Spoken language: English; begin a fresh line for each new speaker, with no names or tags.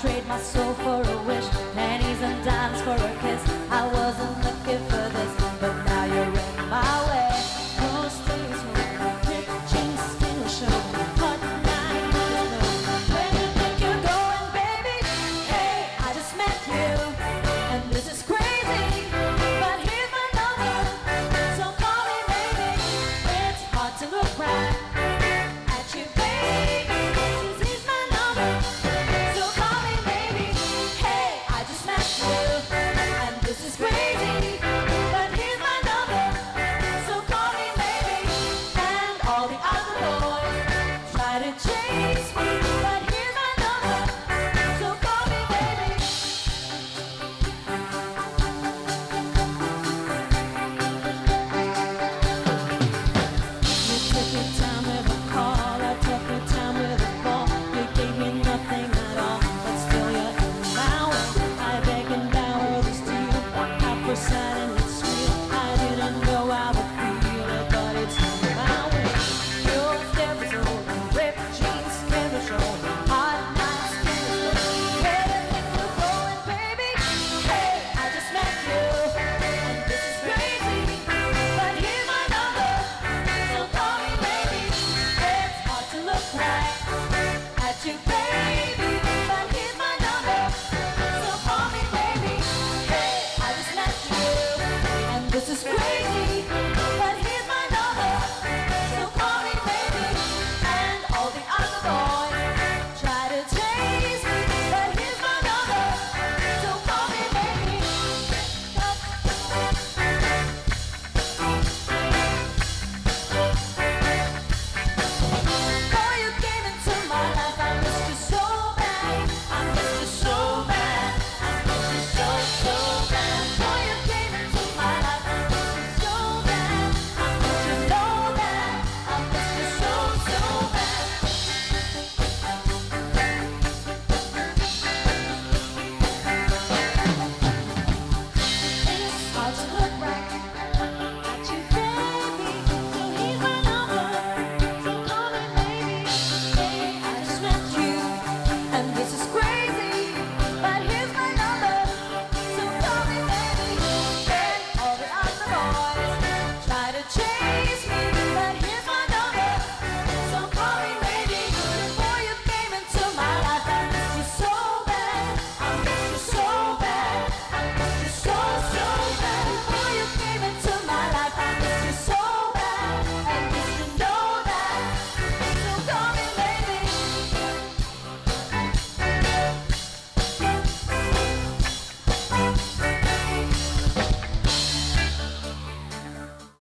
trade my soul for a wish, pennies and dimes for a kiss. I wasn't looking for this, but now you're in my way. Still show. You think you're going, baby. Hey, I just met you, and this is crazy. But here's my number, so call me, baby. It's hard to look right. for some.